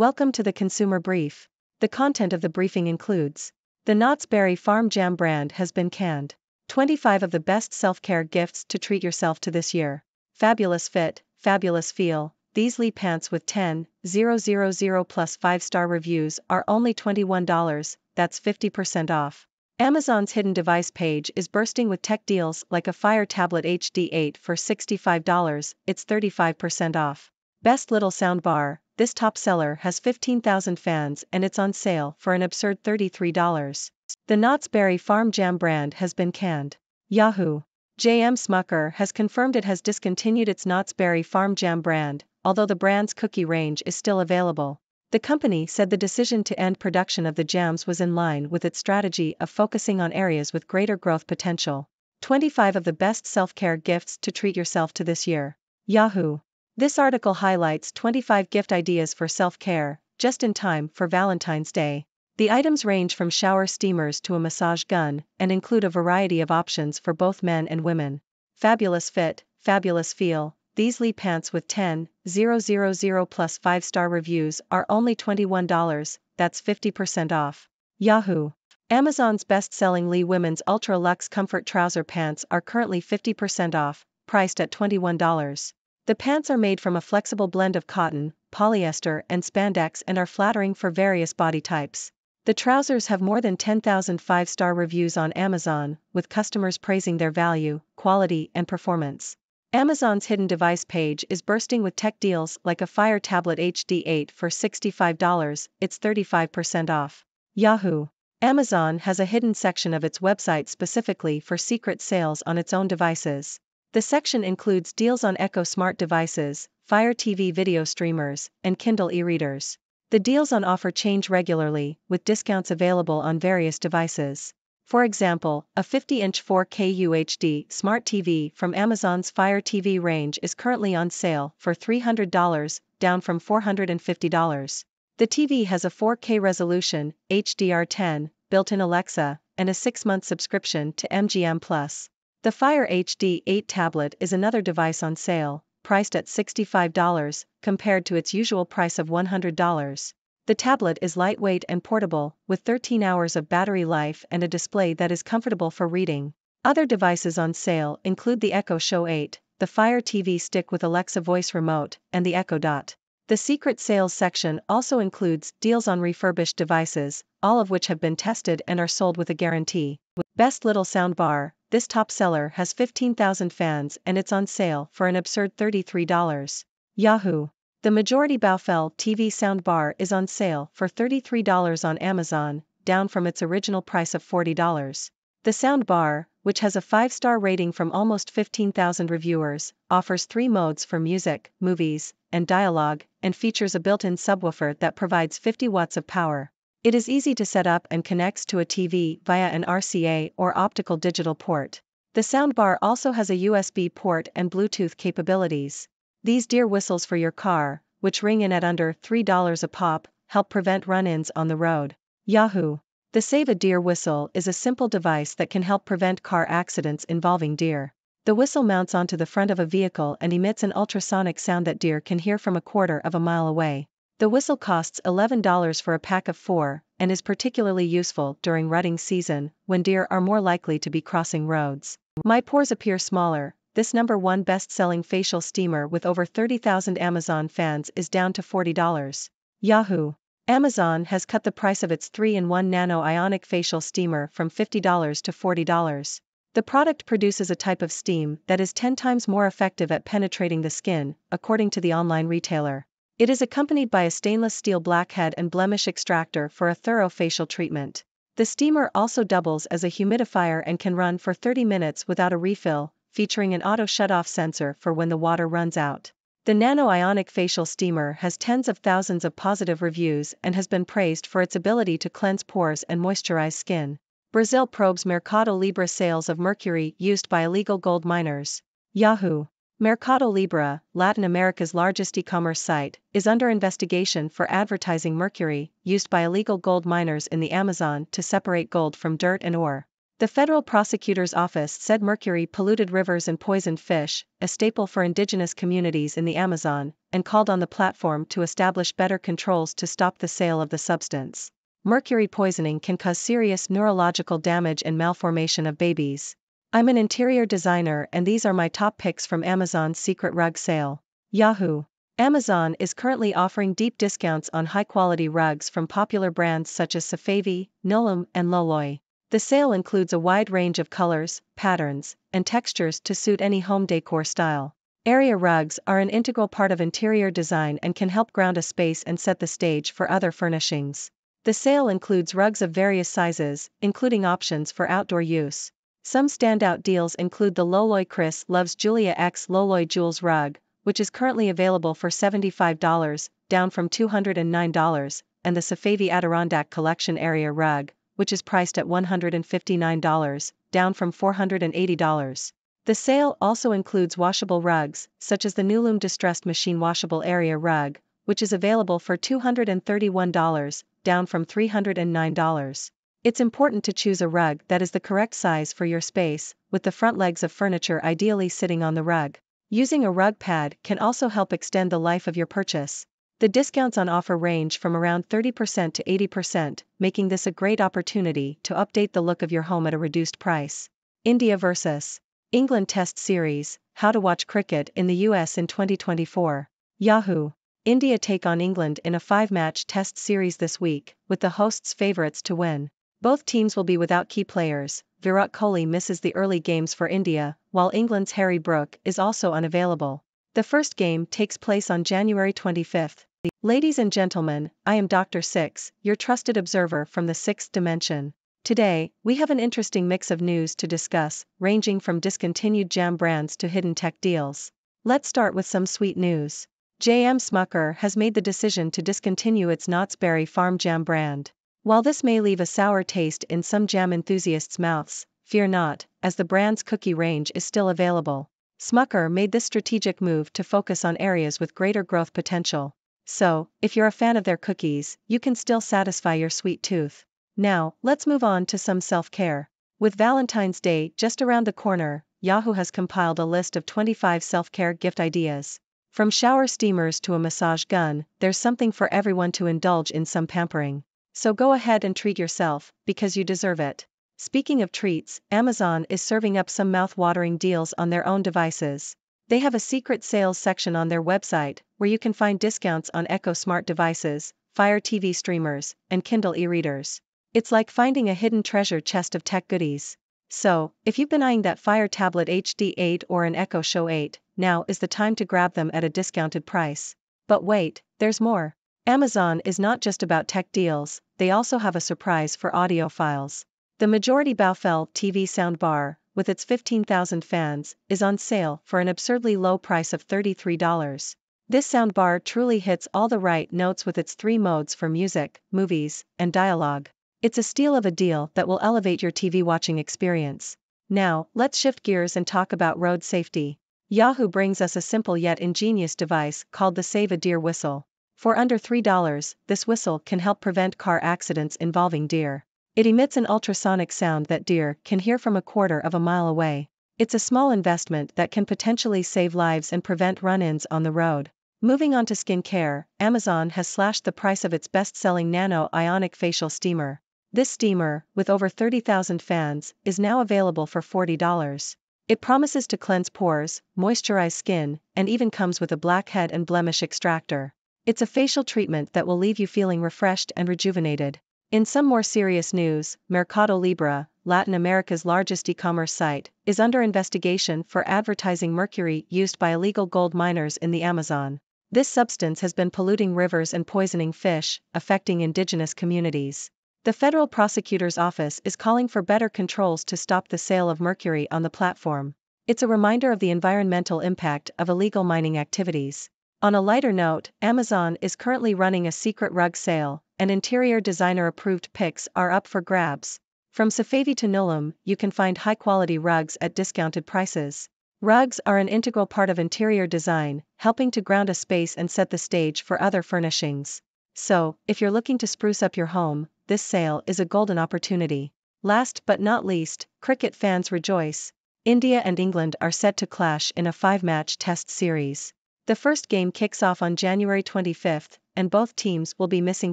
Welcome to the Consumer Brief. The content of the briefing includes The Knott's Berry Farm Jam brand has been canned. 25 of the best self care gifts to treat yourself to this year. Fabulous fit, fabulous feel. These Lee pants with 10, 000 plus 5 star reviews are only $21, that's 50% off. Amazon's hidden device page is bursting with tech deals like a Fire Tablet HD8 for $65, it's 35% off. Best Little Soundbar, this top seller has 15,000 fans and it's on sale for an absurd $33. The Knott's Berry Farm Jam brand has been canned. Yahoo! J.M. Smucker has confirmed it has discontinued its Knott's Berry Farm Jam brand, although the brand's cookie range is still available. The company said the decision to end production of the jams was in line with its strategy of focusing on areas with greater growth potential. 25 of the best self care gifts to treat yourself to this year. Yahoo! This article highlights 25 gift ideas for self care, just in time for Valentine's Day. The items range from shower steamers to a massage gun and include a variety of options for both men and women. Fabulous fit, fabulous feel. These Lee pants with 10, 000 plus 5 star reviews are only $21, that's 50% off. Yahoo! Amazon's best selling Lee Women's Ultra Luxe Comfort Trouser Pants are currently 50% off, priced at $21. The pants are made from a flexible blend of cotton, polyester, and spandex and are flattering for various body types. The trousers have more than 10,000 five star reviews on Amazon, with customers praising their value, quality, and performance. Amazon's hidden device page is bursting with tech deals like a Fire Tablet HD8 for $65, it's 35% off. Yahoo! Amazon has a hidden section of its website specifically for secret sales on its own devices. The section includes deals on Echo smart devices, Fire TV video streamers, and Kindle e-readers. The deals on offer change regularly, with discounts available on various devices. For example, a 50-inch 4K UHD smart TV from Amazon's Fire TV range is currently on sale for $300, down from $450. The TV has a 4K resolution, HDR10, built-in Alexa, and a 6-month subscription to MGM. The Fire HD 8 tablet is another device on sale, priced at $65, compared to its usual price of $100. The tablet is lightweight and portable, with 13 hours of battery life and a display that is comfortable for reading. Other devices on sale include the Echo Show 8, the Fire TV stick with Alexa voice remote, and the Echo Dot. The secret sales section also includes deals on refurbished devices, all of which have been tested and are sold with a guarantee. Best Little Soundbar, this top seller has 15,000 fans and it's on sale for an absurd $33. Yahoo! The majority Bowfell TV soundbar is on sale for $33 on Amazon, down from its original price of $40. The soundbar, which has a 5-star rating from almost 15,000 reviewers, offers three modes for music, movies, and dialogue, and features a built-in subwoofer that provides 50 watts of power. It is easy to set up and connects to a TV via an RCA or optical digital port. The soundbar also has a USB port and Bluetooth capabilities. These deer whistles for your car, which ring in at under $3 a pop, help prevent run ins on the road. Yahoo! The Save a Deer whistle is a simple device that can help prevent car accidents involving deer. The whistle mounts onto the front of a vehicle and emits an ultrasonic sound that deer can hear from a quarter of a mile away. The whistle costs $11 for a pack of four, and is particularly useful during rutting season, when deer are more likely to be crossing roads. My pores appear smaller. This number one best selling facial steamer with over 30,000 Amazon fans is down to $40. Yahoo! Amazon has cut the price of its 3 in 1 nano ionic facial steamer from $50 to $40. The product produces a type of steam that is 10 times more effective at penetrating the skin, according to the online retailer. It is accompanied by a stainless steel blackhead and blemish extractor for a thorough facial treatment. The steamer also doubles as a humidifier and can run for 30 minutes without a refill, featuring an auto shut-off sensor for when the water runs out. The Nano Ionic Facial Steamer has tens of thousands of positive reviews and has been praised for its ability to cleanse pores and moisturize skin. Brazil probes Mercado Libre sales of mercury used by illegal gold miners. Yahoo! Mercado Libre, Latin America's largest e-commerce site, is under investigation for advertising mercury, used by illegal gold miners in the Amazon to separate gold from dirt and ore. The federal prosecutor's office said mercury polluted rivers and poisoned fish, a staple for indigenous communities in the Amazon, and called on the platform to establish better controls to stop the sale of the substance. Mercury poisoning can cause serious neurological damage and malformation of babies. I'm an interior designer and these are my top picks from Amazon's secret rug sale. Yahoo! Amazon is currently offering deep discounts on high quality rugs from popular brands such as Safavieh, nuLOOM, and Loloi. The sale includes a wide range of colors, patterns, and textures to suit any home decor style. Area rugs are an integral part of interior design and can help ground a space and set the stage for other furnishings. The sale includes rugs of various sizes, including options for outdoor use. Some standout deals include the Loloi Chris Loves Julia X Loloi Jules rug, which is currently available for $75, down from $209, and the Safavieh Adirondack Collection Area rug, which is priced at $159, down from $480. The sale also includes washable rugs, such as the nuLOOM Distressed Machine Washable Area Rug, which is available for $231, down from $309. It's important to choose a rug that is the correct size for your space, with the front legs of furniture ideally sitting on the rug. Using a rug pad can also help extend the life of your purchase. The discounts on offer range from around 30% to 80%, making this a great opportunity to update the look of your home at a reduced price. India vs. England Test Series How to watch cricket in the US in 2024. Yahoo! India take on England in a five match Test series this week, with the hosts' favourites to win. Both teams will be without key players. Virat Kohli misses the early games for India, while England's Harry Brook is also unavailable. The first game takes place on January 25. Ladies and gentlemen, I am Dr. Six, your trusted observer from the sixth dimension. Today, we have an interesting mix of news to discuss, ranging from discontinued jam brands to hidden tech deals. Let's start with some sweet news. J.M. Smucker has made the decision to discontinue its Knott's Berry Farm Jam brand. While this may leave a sour taste in some jam enthusiasts' mouths, fear not, as the brand's cookie range is still available. Smucker made this strategic move to focus on areas with greater growth potential. So, if you're a fan of their cookies, you can still satisfy your sweet tooth. Now, let's move on to some self care. With Valentine's Day just around the corner, Yahoo has compiled a list of 25 self care gift ideas. From shower steamers to a massage gun, there's something for everyone to indulge in some pampering. So go ahead and treat yourself, because you deserve it. Speaking of treats, Amazon is serving up some mouth-watering deals on their own devices. They have a secret sales section on their website, where you can find discounts on Echo Smart devices, Fire TV streamers, and Kindle e-readers. It's like finding a hidden treasure chest of tech goodies. So, if you've been eyeing that Fire Tablet HD 8 or an Echo Show 8, now is the time to grab them at a discounted price. But wait, there's more. Amazon is not just about tech deals, they also have a surprise for audiophiles. The Majority Bowfell TV soundbar, with its 15,000 fans, is on sale for an absurdly low price of $33. This soundbar truly hits all the right notes with its three modes for music, movies, and dialogue. It's a steal of a deal that will elevate your TV watching experience. Now, let's shift gears and talk about road safety. Yahoo brings us a simple yet ingenious device called the Save a Deer whistle. For under $3, this whistle can help prevent car accidents involving deer. It emits an ultrasonic sound that deer can hear from a quarter of a mile away. It's a small investment that can potentially save lives and prevent run ins on the road. Moving on to skincare, Amazon has slashed the price of its best selling Nano Ionic Facial Steamer. This steamer, with over 30,000 fans, is now available for $40. It promises to cleanse pores, moisturize skin, and even comes with a blackhead and blemish extractor. It's a facial treatment that will leave you feeling refreshed and rejuvenated. In some more serious news, Mercado Libre, Latin America's largest e-commerce site, is under investigation for advertising mercury used by illegal gold miners in the Amazon. This substance has been polluting rivers and poisoning fish, affecting indigenous communities. The federal prosecutor's office is calling for better controls to stop the sale of mercury on the platform. It's a reminder of the environmental impact of illegal mining activities. On a lighter note, Amazon is currently running a secret rug sale, and interior designer approved picks are up for grabs. From Safavieh to nuLOOM, you can find high quality rugs at discounted prices. Rugs are an integral part of interior design, helping to ground a space and set the stage for other furnishings. So, if you're looking to spruce up your home, this sale is a golden opportunity. Last but not least, cricket fans rejoice. India and England are set to clash in a five match test series. The first game kicks off on January 25th, and both teams will be missing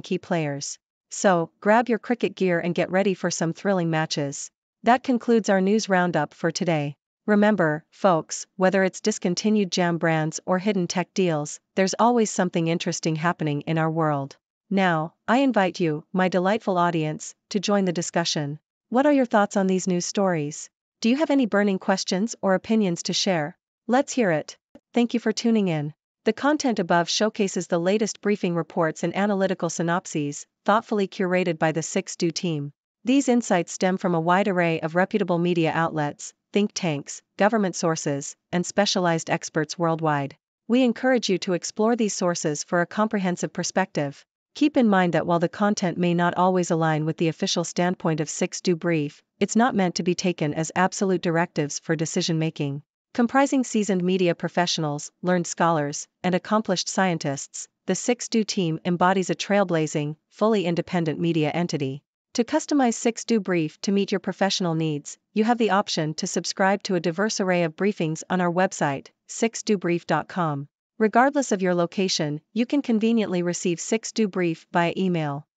key players. So, grab your cricket gear and get ready for some thrilling matches. That concludes our news roundup for today. Remember, folks, whether it's discontinued jam brands or hidden tech deals, there's always something interesting happening in our world. Now, I invite you, my delightful audience, to join the discussion. What are your thoughts on these news stories? Do you have any burning questions or opinions to share? Let's hear it. Thank you for tuning in. The content above showcases the latest briefing reports and analytical synopses, thoughtfully curated by the 6Do team. These insights stem from a wide array of reputable media outlets, think tanks, government sources, and specialized experts worldwide. We encourage you to explore these sources for a comprehensive perspective. Keep in mind that while the content may not always align with the official standpoint of 6Do Brief, it's not meant to be taken as absolute directives for decision making. Comprising seasoned media professionals, learned scholars, and accomplished scientists, the 6Do team embodies a trailblazing, fully independent media entity. To customize 6Do Brief to meet your professional needs, you have the option to subscribe to a diverse array of briefings on our website, 6dobrief.com. Regardless of your location, you can conveniently receive 6Do Brief via email.